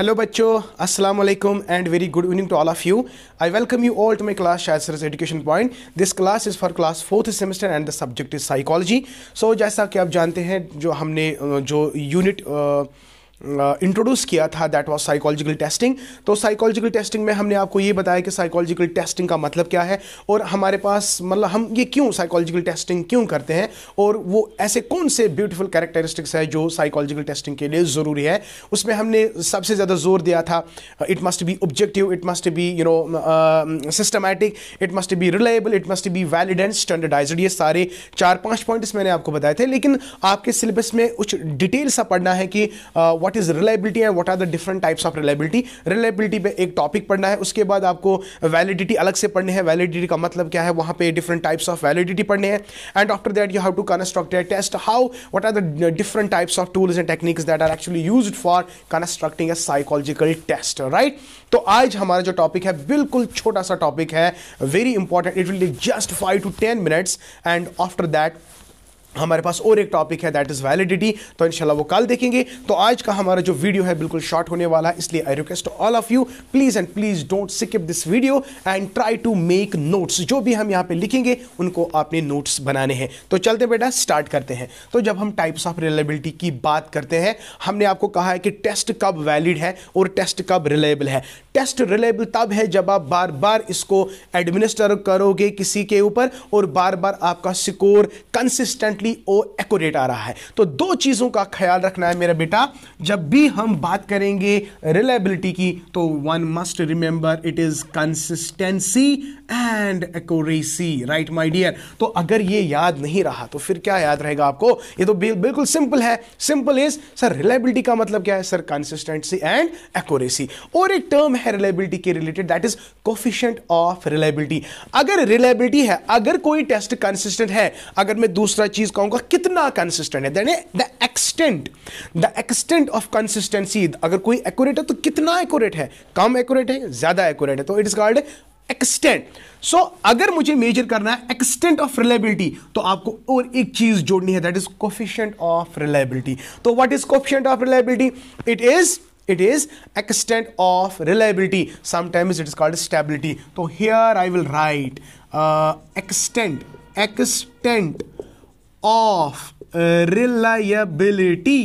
Hello बच्चो. अस्सलाम वालेकुम and very good evening to all of you I welcome you all to my class शायद education point this class is for class fourth semester and the subject is psychology so जैसा कि आप जानते हैं, जो हमने जो यूनिट इंट्रोड्यूस किया था दैट वाज साइकोलॉजिकल टेस्टिंग तो साइकोलॉजिकल टेस्टिंग में हमने आपको ये बताया कि साइकोलॉजिकल टेस्टिंग का मतलब क्या है और हमारे पास मतलब हम ये क्यों साइकोलॉजिकल टेस्टिंग क्यों करते हैं और वो ऐसे कौन से ब्यूटीफुल कैरेक्टरिस्टिक्स है जो साइकोलॉजिकल टेस्टिंग के लिए ज़रूरी है। उसमें हमने सबसे ज़्यादा ज़ोर दिया था it must be objective it must be you know systematic it must be reliable it must be valid and standardised ये सारे चार पाँच पॉइंट्स मैंने आपको बताए थे, लेकिन आपके सिलेबस में कुछ डिटेल सा पढ़ना है कि what is reliability and what are the different types of reliability reliability पे एक टॉपिक पढ़ना है, उसके बाद आपको वैलिडिटी अलग से पढ़ने हैं। वैलिडिटी का मतलब क्या है? वहाँ पे डिफरेंट टाइप्स ऑफ़ वैलिडिटी पढ़ने हैं। And after that you have to construct a test how what are the different types of tools and techniques that are actually use for constructing a psychological test right तो आज हमारा जो topic है, बिल्कुल छोटा सा टॉपिक है। Very important it will just five to ten minutes and after that हमारे पास और एक टॉपिक है दैट इज़ वैलिडिटी तो इंशाल्लाह वो कल देखेंगे। तो आज का हमारा जो वीडियो है, बिल्कुल शॉर्ट होने वाला है इसलिए I request all of you please and please don't skip this video and try to make notes जो भी हम यहाँ पे लिखेंगे, उनको आपने नोट्स बनाने हैं। तो चलते बेटा स्टार्ट करते हैं। तो जब हम टाइप्स ऑफ़ रिलायबिलिटी की बात करते हैं, हमने आपको कहा है कि टेस्ट कब वैलिड है और टेस्ट कब रिलायबल है। टेस्ट रिलायबल तब है जब आप बार बार इसको एडमिनिस्टर करोगे किसी के ऊपर और बार बार आपका स्कोर कंसिस्टेंटली और एक्यूरेट आ रहा है। तो दो चीज़ों का ख्याल रखना है मेरा बेटा। जब भी हम बात करेंगे रिलायबिलिटी की तो one must remember it is consistency and accuracy right my dear तो अगर ये याद नहीं रहा तो फिर क्या याद रहेगा आपको? ये तो बिल्कुल सिंपल है। सिंपल इज़ सर रिलायबिलिटी का मतलब क्या है? सर कंसिस्टेंसी एंड एक्यूरेसी और एक टर्म है रिलायबिलिटी के related that is coefficient of reliability अगर रिलायबिलिटी है, अगर कोई टेस्ट कंसिस्टेंट है, अगर मैं दूसरा चीज़ कहूँगा कितना कंसिस्टेंट है? The extent the extent of consistency अगर कोई एक्यूरेट है तो कितना एक्यूरेट है? कम एक्यूरेट है ज़्यादा एक्यूरेट है। तो it is called extent so अगर मुझे मेजर करना है एक्सटेंट ऑफ़ रिलायबिलिटी तो आपको और एक चीज़ जोड़नी है that is coefficient of reliability तो what is coefficient of reliability it is it is extent of reliability. Sometimes it is called stability. So here i will write uh, extent extent of reliability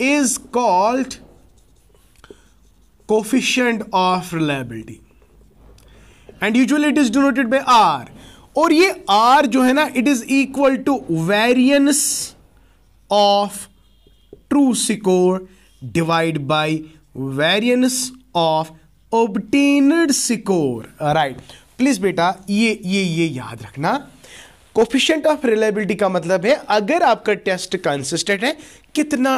is called coefficient of reliability and usually it is denoted by R और ये R जो है ना it is equal to variance of true score divide by variance of obtained score right please बेटा, ये ये ये याद रखना। कोफिशियंट ऑफ़ रिलायबिलिटी का मतलब है, अगर आपका टेस्ट कंसिस्टेंट है, कितना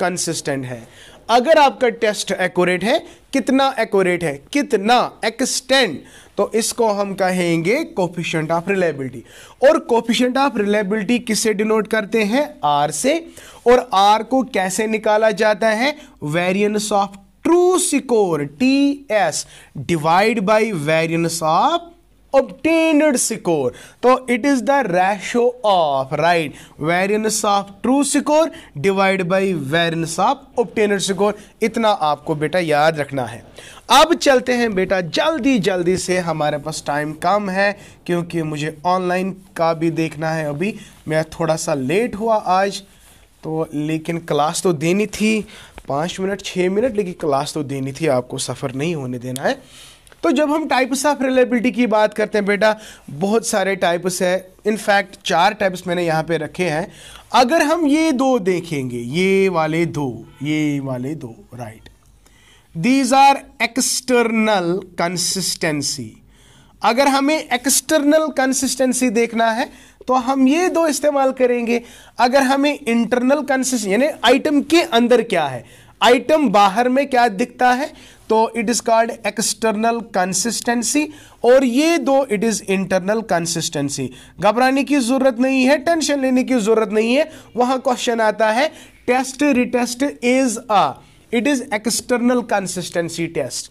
कंसिस्टेंट है? अगर आपका टेस्ट एक्यूरेट है, कितना एक्यूरेट है? कितना एक्सटेंड तो इसको हम कहेंगे कोफिशिएंट ऑफ़ रिलायबिलिटी और कोफिशिएंट ऑफ़ रिलायबिलिटी किससे डिनोट करते हैं? आर से. और आर को कैसे निकाला जाता है? Variance of true score T S divide by variance of obtained score तो it is the ratio of, right, variance of true score divide by variance of obtained score इतना आपको बेटा याद रखना है। अब चलते हैं बेटा, जल्दी जल्दी से हमारे पास टाइम कम है, क्योंकि मुझे ऑनलाइन का भी देखना है अभी। मैं थोड़ा सा लेट हुआ आज तो लेकिन क्लास तो देनी थी। पाँच मिनट छः मिनट, लेकिन क्लास तो देनी थी। आपको सफ़र नहीं होने देना है। तो जब हम टाइप्स ऑफ़ रिलेबिलिटी की बात करते हैं बेटा, बहुत सारे टाइप्स है। इनफैक्ट चार टाइप्स मैंने यहाँ पे रखे हैं। अगर हम ये दो देखेंगे, ये वाले दो, ये वाले दो right these are external consistency अगर हमें एक्सटर्नल कंसिस्टेंसी देखना है तो हम ये दो इस्तेमाल करेंगे। अगर हमें इंटरनल कंसिस्टेंसी यानी आइटम के अंदर क्या है? आइटम बाहर में क्या दिखता है? तो it is called external consistency और ये दो इट इज़ इंटरनल कंसिस्टेंसी घबराने की ज़रूरत नहीं है टेंशन लेने की ज़रूरत नहीं है। वहाँ क्वेश्चन आता है test retest is a it is external consistency test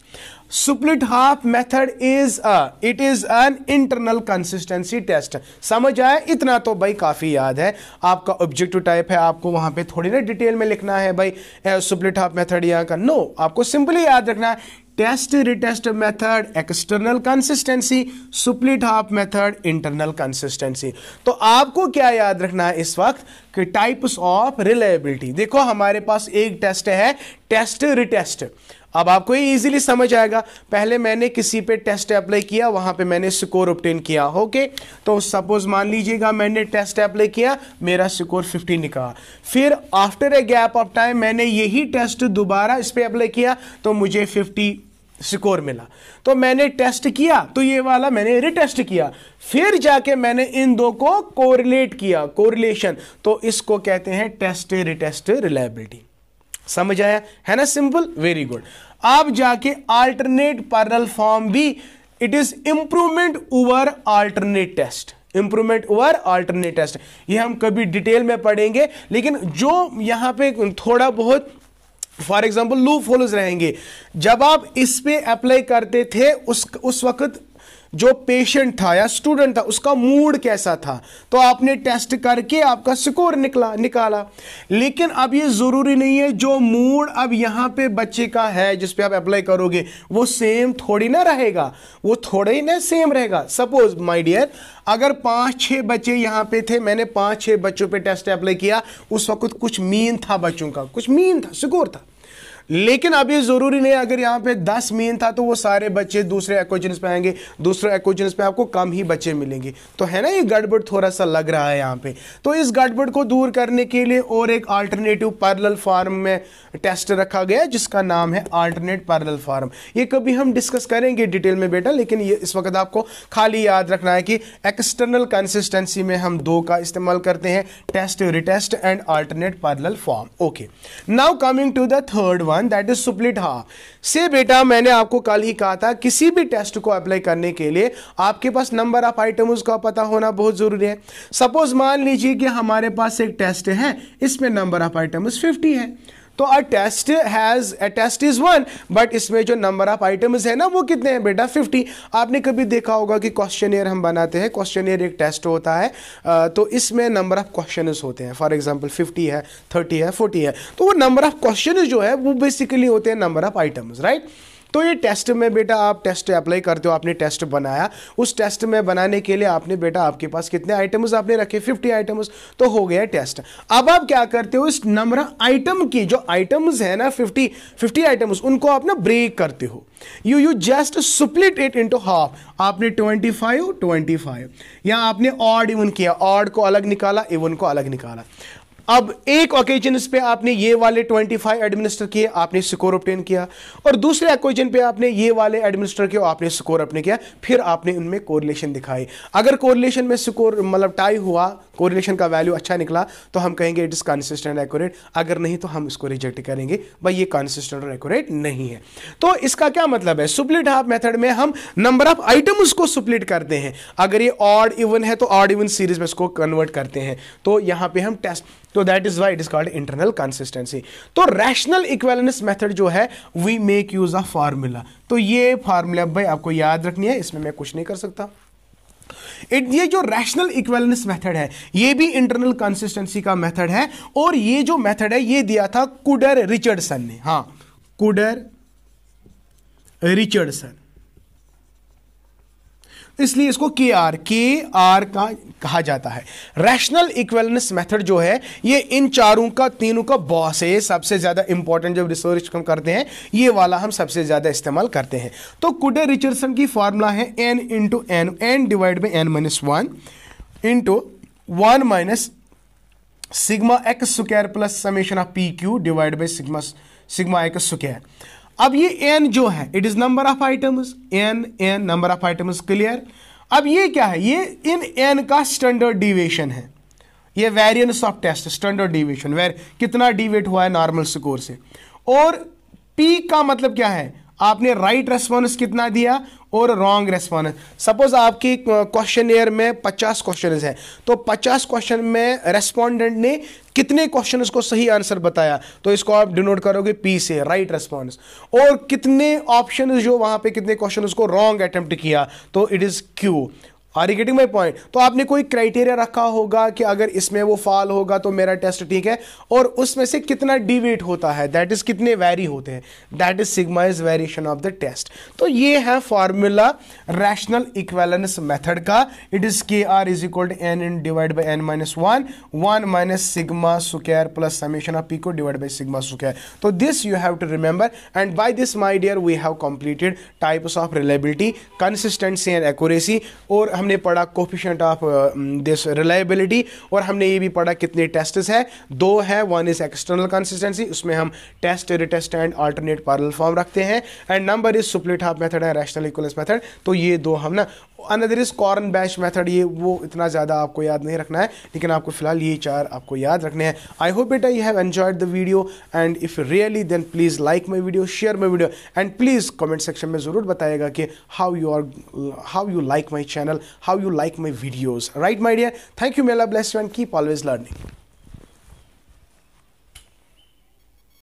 split half method is a it is an internal consistency test समझ आए इतना तो भाई काफ़ी याद है आपका ऑब्जेक्टिव टाइप है आपको वहाँ पे थोड़ी ना डिटेल में लिखना है भाई स्प्लिट हाफ़ मेथड यहाँ का नो आपको सिंपली याद रखना है test retest method external consistency split half method internal consistency तो आपको क्या याद रखना है इस वक्त कि टाइप्स ऑफ़ रिलायबिलिटी देखो, हमारे पास एक टेस्ट है टेस्ट रिटेस्ट अब आपको ये इजीली समझ आएगा। पहले मैंने किसी पे टेस्ट अप्लाई किया, वहाँ पे मैंने स्कोर ऑप्टेन किया ओके तो सपोज़ मान लीजिएगा मैंने टेस्ट अप्लाई किया, मेरा स्कोर 50 निकला। फिर after a gap of time मैंने यही टेस्ट दोबारा इस पर अप्लाई किया तो मुझे 50 स्कोर मिला। तो मैंने टेस्ट किया तो ये वाला मैंने रिटेस्ट किया। फिर जाके मैंने इन दो को कोरिलेट किया कोरिलेशन तो इसको कहते हैं टेस्ट रिटेस्ट रिलायबिलिटी समझ आया? है ना सिंपल? वेरी गुड आप जाके अल्टरनेट पैरल फॉर्म भी it is improvement over alternate test improvement over alternate test ये हम कभी डिटेल में पढ़ेंगे, लेकिन जो यहाँ पे थोड़ा बहुत फॉर एग्ज़ाम्पल लू फॉलोज रहेंगे। जब आप इस पे अप्लाई करते थे, उस उस वक्त जो पेशेंट था या स्टूडेंट था, उसका मूड कैसा था? तो आपने टेस्ट करके आपका स्कोर निकला, निकाला। लेकिन अब ये ज़रूरी नहीं है, जो मूड अब यहाँ पे बच्चे का है, जिस पे आप अप्लाई करोगे, वो सेम थोड़ी ना रहेगा। वो थोड़ा ही ना सेम रहेगा। सपोज़ माय डियर अगर पाँच छह बच्चे यहाँ पे थे, मैंने पाँच छह बच्चों पे टेस्ट अप्लाई किया, उस वक्त कुछ मीन था बच्चों का। कुछ मीन था स्कोर था। लेकिन अब ये ज़रूरी नहीं अगर यहाँ पे दस मीन था तो वो सारे बच्चे दूसरे एक्वेजन पे आएँगे, दूसरे एक्वेजन पे आपको कम ही बच्चे मिलेंगे। तो है ना ये गड़बड़ थोड़ा सा लग रहा है यहाँ पे? तो इस गड़बड़ को दूर करने के लिए और एक अल्टरनेटिव पैरल फार्म में टेस्ट रखा गया जिसका नाम है अल्टरनेट पैरल फार्म ये कभी हम डिस्कस करेंगे डिटेल में बेटा, लेकिन ये इस वक्त आपको खाली याद रखना है कि एक्सटर्नल कंसिस्टेंसी में हम दो का इस्तेमाल करते हैं test retest and alternate parallel form okay now coming to the third one one that is split हा से बेटा, मैंने आपको कल ही कहा था, किसी भी टेस्ट को अप्लाई करने के लिए आपके पास नंबर ऑफ़ आइटम्स का पता होना बहुत ज़रूरी है। सपोज़ मान लीजिए कि हमारे पास एक टेस्ट है, इसमें नंबर ऑफ़ आइटम्स 50 है। तो a test has a test is one but इसमें जो नंबर ऑफ़ आइटम्स है ना, वो कितने हैं बेटा? फिफ्टी आपने कभी देखा होगा कि क्वेश्चन हम बनाते हैं क्वेश्चन एक टेस्ट होता है तो इसमें नंबर ऑफ़ क्वेश्चन होते हैं। फॉर एग्ज़ाम्पल फिफ्टी है थर्टी है फोर्टी है। तो वो नंबर ऑफ़ क्वेश्चन जो है, वो बेसिकली होते हैं नंबर ऑफ़ आइटम्स राइट तो ये टेस्ट में बेटा आप टेस्ट अप्लाई करते हो, आपने टेस्ट बनाया। उस टेस्ट में बनाने के लिए आपने बेटा आपके पास कितने आइटम्स आपने रखे? 50 आइटम्स। तो हो गया टेस्ट। अब आप क्या करते हो, इस नंबर आइटम की जो आइटम्स है ना 50 50 आइटम्स, उनको आप ना ब्रेक करते हो। You you just split it into half आपने 25 25 या आपने ऑड इवन किया ऑड को अलग निकाला इवन को अलग निकाला। अब एक ओकेजन पे आपने ये वाले 25 एडमिनिस्टर किए, आपने स्कोर ऑप्टेन किया। और दूसरे ओकेजन पे आपने ये वाले एडमिनिस्टर किए, आपने स्कोर अपने किया। फिर आपने उनमें कोरिलेशन दिखाई। अगर कोरिलेशन में स्कोर मतलब टाई हुआ कोरिलेशन का वैल्यू अच्छा निकला तो हम कहेंगे इट इज़ कंसिस्टेंट एक्यूरेट अगर नहीं तो हम इसको रिजेक्ट करेंगे। भाई, ये कंसिस्टेंट और एक्यूरेट नहीं है। तो इसका क्या मतलब है? सुप्लिट हाफ़ मेथड में हम नंबर ऑफ़ आइटम्स को सुप्लिट करते हैं। अगर ये ऑड इवन है तो ऑड इवन सीरीज़ में इसको कन्वर्ट करते हैं। तो यहाँ पे हम टेस्ट तो that is why it is called internal consistency तो रैशनल इक्वेलेंस मेथड जो है we make use of formula तो ये फार्मूला भाई आपको याद रखनी है, इसमें मैं कुछ नहीं कर सकता। इट ये जो रैशनल इक्वेलेंस मेथड है, ये भी इंटरनल कंसिस्टेंसी का मेथड है, और ये जो मेथड है, ये दिया था कुडर रिचर्डसन ने। हाँ कुडर रिचर्डसन। इसलिए इसको के आर के आर का कहा जाता है। रैशनल इक्वेलेंस मेथड जो है, ये इन चारों का, तीनों का बॉस है सबसे ज़्यादा इंपॉर्टेंट जब रिसर्च हम करते हैं, ये वाला हम सबसे ज़्यादा इस्तेमाल करते हैं। तो कुडे रिचर्डसन की फॉर्मूला है N into N N divide by N minus one into one minus sigma X square plus summation of P Q divide by sigma sigma X square अब ये एन जो है it is number of items N N number of items clear अब ये क्या है? ये इन एन का स्टैंडर्ड डिविएशन है। ये variance of test standard deviation where कितना डिवेट हुआ है नॉर्मल स्कोर से। और पी का मतलब क्या है? आपने राइट रेस्पॉन्स कितना दिया और रॉन्ग रेस्पॉन्स सपोज़ आपके क्वेश्चन ईयर में 50 क्वेश्चन है। तो 50 क्वेश्चन में रेस्पॉन्डेंट ने कितने क्वेश्चन को सही आंसर बताया? तो इसको आप डिनोट करोगे पी से राइट रेस्पॉन्स और कितने ऑप्शन जो वहाँ पे कितने क्वेश्चन को रॉन्ग अटेम्प्ट किया? तो it is Q are you getting my point तो आपने कोई क्राइटेरिया रखा होगा कि अगर इसमें वो फॉल होगा तो मेरा टेस्ट ठीक है? और उसमें से कितना डिवेट होता है? दैट इज़ कितने वेरी होते हैं? That is sigma is variation of the test तो ये है फॉर्मूला रैशनल इक्वेलेंस मेथड का. It is K R is equal to N in divide by N minus one one minus sigma square plus summation of P को divide by sigma square तो this you have to remember and by this my dear we have completed types of reliability consistency and accuracy और हमने पढ़ा coefficient of this reliability और हमने ये भी पढ़ा कितने टेस्ट है। दो है वन इज़ एक्सटर्नल कंसिस्टेंसी उसमें हम test retest and alternate parallel form रखते हैं। And number is split half method है रैशनल इक्वलेंस मेथड तो ये दो हम ना another is Cronbach method ये वो इतना ज़्यादा आपको याद नहीं रखना है, लेकिन आपको फ़िलहाल ये चार आपको याद रखने हैं। आई होप बेटा you have enjoyed the video and if really then please like my video share my video and please comment section में ज़रूर बताएगा कि how you are how you like my channel how you like my videos. Right my dear? Thank you may allah bless you and keep always learning.